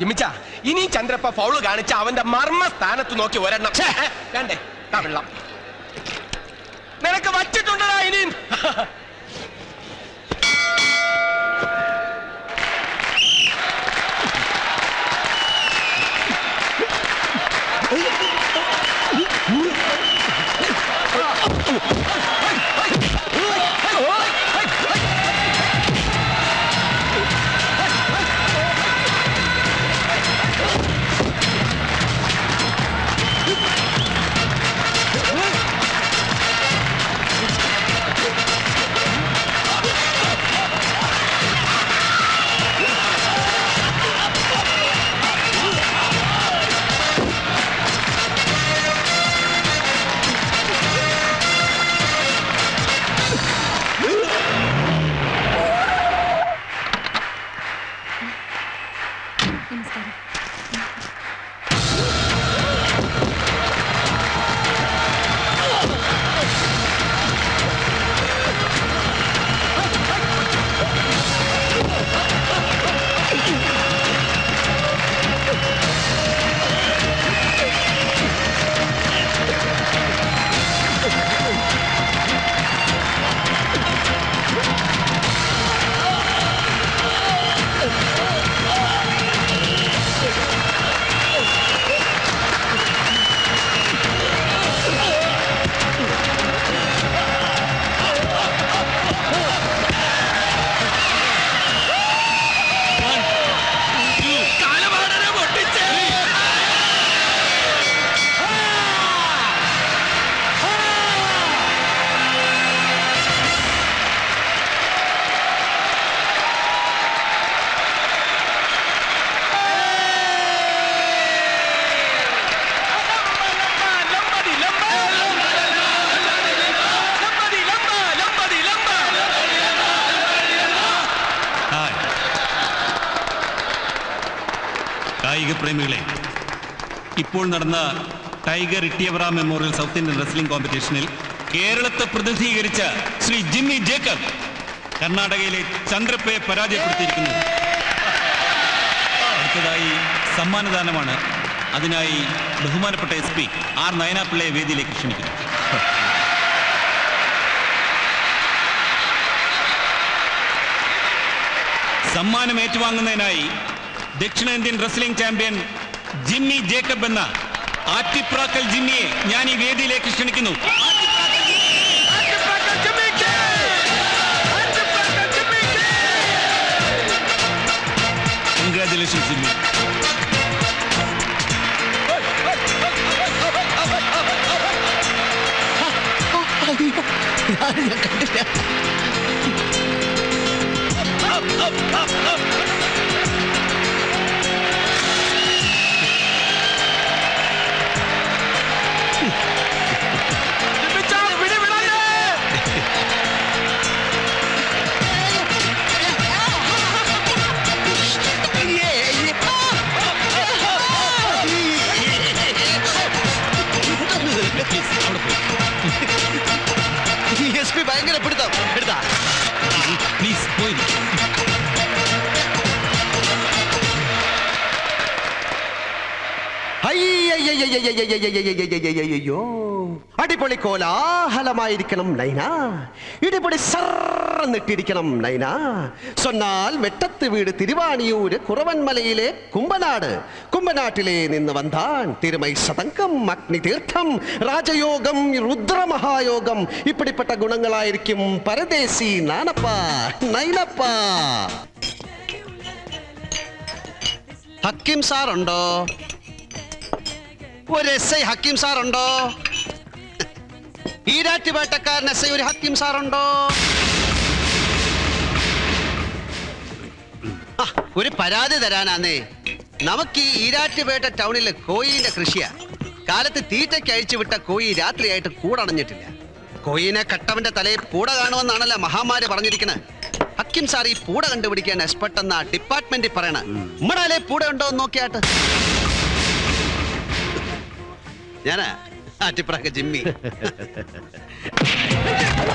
ജിമിച്ച ഇനി ചന്ദ്രപ്പ ഫൗൾ കാണിച്ച അവന്റെ മർമ്മ സ്ഥാനത്ത് നോക്കി ഒരെണ്ണം. വേണ്ടേ? വെള്ളം. നിനക്ക് വച്ചിട്ടുണ്ടടാ ഇനി കായിക പ്രേമികളെ ഇപ്പോൾ നടന്ന tiger Ittyavara memorial south Indian wrestling കോമ്പറ്റീഷനിൽ കേരളത്തെ പ്രതിനിധീകരിച്ച ശ്രീ ജിമ്മി ജേക്കബ് കർണാടകയിലെ ചന്ദ്രപ്പയെ പരാജയപ്പെടുത്തിയിരിക്കുന്നു അടുത്തതായി സമ്മാനദാനമാണ് അതിനായി ബഹുമാനപ്പെട്ട എസ് പി ആർ നയനാപ്പിള്ളയെ വേദിയിലേക്ക് ക്ഷണിക്കുന്നു. സമ്മാനം ഏറ്റുവാങ്ങുന്നതിനായി ദക്ഷിണേന്ത്യൻ റെസ്ലിംഗ് ചാമ്പ്യൻ ജിമ്മി ജേക്കബ് എന്ന ആറ്റിപ്രാക്കൽ ജിമ്മിയെ ഞാൻ ഈ വേദിയിലേക്ക് ക്ഷണിക്കുന്നു. Congratulation Jimmy. എസ് അയ്യോ അടിപൊളി കോലാഹലമായിരിക്കണം നൈന ഇടിപൊളി സർന്നിട്ടിരിക്കണം നൈന സൊന്നാൽ വെട്ടത്ത് വീട് തിരുവാണിയൂര് കുറവൻമലയിലെ കുമ്പനാട് കുമ്പനാട്ടിലെ നിന്ന് വന്താൻ തിരുമൈ സതങ്കം അഗ്നി തീർത്ഥം രാജയോഗം രുദ്രമഹായോഗം ഇപ്പിടിപ്പെട്ട ഗുണങ്ങളായിരിക്കും പരദേശി നാനപ്പ നൈനപ്പ ഹക്കിം സാറുണ്ടോ ഒരു എസ് ഐ ഹക്കീം സാറുണ്ടോ? ഈരാറ്റുപേട്ടക്കാരൻ എസ് ഐ ഒരു ഹക്കീം സാറുണ്ടോ? ഉണ്ടോ ഒരു പരാതി തരാനാന്നേ. നമുക്ക് ഈ ഈരാറ്റുപേട്ട ടൗണിലെ കോയിന്റെ കൃഷിയാ. കാലത്ത് തീറ്റയ്ക്ക് അഴിച്ചു വിട്ട കോയി രാത്രിയായിട്ട് കൂടണഞ്ഞിട്ടില്ല. കോയിനെ കട്ടവന്റെ തലയിൽ പൂട കാണുമെന്നാണല്ലോ മഹാമാര് പറഞ്ഞിരിക്കുന്നത് ഹക്കിം സാർ ഈ പൂട കണ്ടുപിടിക്കാൻ എക്സ്പെർട്ട് എന്ന ഡിപ്പാർട്ട്മെന്റിൽ പറയണ. നമ്മടെ പൂട ഉണ്ടോ എന്ന് നോക്കിയാട്ട്. ഞാനാ? ആറ്റിപ്രാക്ക ജിമ്മി.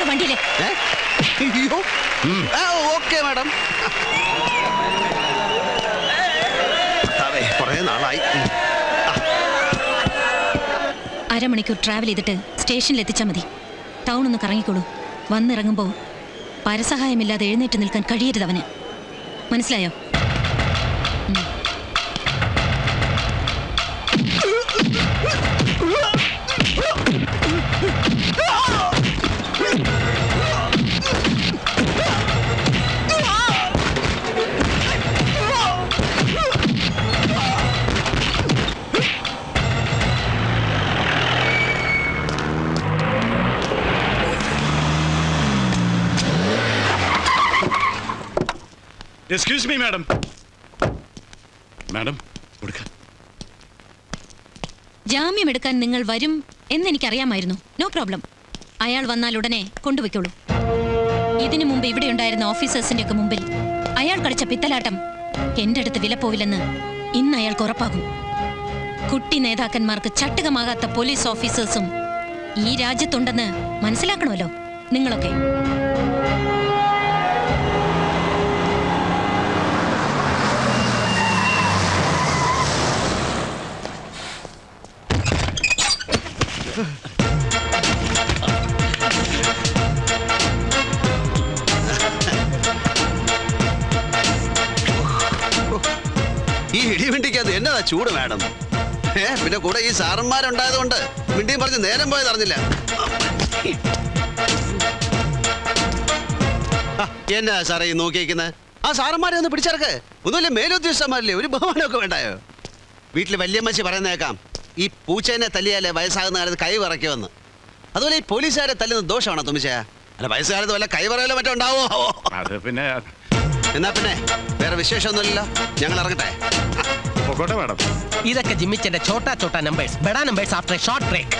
കേട്ടിട വണ്ടിയിലെ. Okay madam. കുറേ നാളായി. അരമണിക്കൂർ ട്രാവൽ ചെയ്തിട്ട് സ്റ്റേഷനിൽ എത്തിച്ചാൽ മതി. ടൗൺ ഒന്ന് കറങ്ങിക്കോളൂ. വന്നിറങ്ങുമ്പോൾ പരസഹായമില്ലാതെ എഴുന്നേറ്റ് നിൽക്കാൻ കഴിയരുത് അവന്. മനസ്സിലായോ? എക്സ്ക്യൂസ് മീ മാഡം മാഡം കൊടുക്ക. ജാമ്യം എടുക്കാൻ നിങ്ങൾ വരും എന്നെനിക്കറിയാമായിരുന്നു. നോ പ്രോബ്ലം അയാൾ വന്നാൽ ഉടനെ കൊണ്ടുപോയിക്കോളൂ ഇതിനു മുമ്പ് ഇവിടെ ഉണ്ടായിരുന്ന ഓഫീസേഴ്സിന്റെ ഒക്കെ മുമ്പിൽ അയാൾ കളിച്ച പിത്തലാട്ടം എന്റെ അടുത്ത് വില പോവില്ലെന്ന് ഇന്ന് അയാൾക്ക് ഉറപ്പാകും. കുട്ടി നേതാക്കന്മാർക്ക് ചട്ടുകമാകാത്ത പോലീസ് ഓഫീസേഴ്സും ഈ രാജ്യത്തുണ്ടെന്ന് മനസ്സിലാക്കണമല്ലോ നിങ്ങളൊക്കെ. ഈ ഇടിവണ്ടിക്കകത്ത് എന്നതാ ചൂട് വേണം ഏ പിന്നെ കൂടെ ഈ സാറന്മാരുണ്ടായതുകൊണ്ട് മിണ്ടിയും പറഞ്ഞ് നേരം പോയത് അറിഞ്ഞില്ല. എന്നാ സാറേ ഈ നോക്കിയിരിക്കുന്നത് ആ സാറന്മാരെ ഒന്ന് പിടിച്ചിറക്ക്. ഒന്നുമില്ല മേലുദ്യോഗസ്ഥന്മാരില്ലേ? ഒരു ബഹുമാനമൊക്കെ വേണ്ടായോ? വീട്ടിൽ വല്യമ്മച്ചി പറയുന്നേക്കാം ഈ പൂച്ചേനെ തല്ലിയാലേ വയസ്സാകുന്ന കാലത്ത് കൈ വിറയ്ക്കുമെന്ന്. അതുപോലെ ഈ പോലീസുകാരെ തല്ലുന്ന ദോഷമാണോ തുമ്മിച്ച? അല്ല വയസ്സുകാലത്ത് വല്ല കൈ പറയലോ മറ്റോ ഉണ്ടാവോ? പിന്നെ എന്നാ പിന്നെ വേറെ വിശേഷമൊന്നുമില്ലല്ലോ. ഞങ്ങൾ ഇറങ്ങട്ടെ. പൊക്കോട്ടെ മാഡം. ഇതൊക്കെ ജിമ്മിച്ചന്റെ ചോട്ടാ ചോട്ടാ numbers ബെഡാ numbers after a short break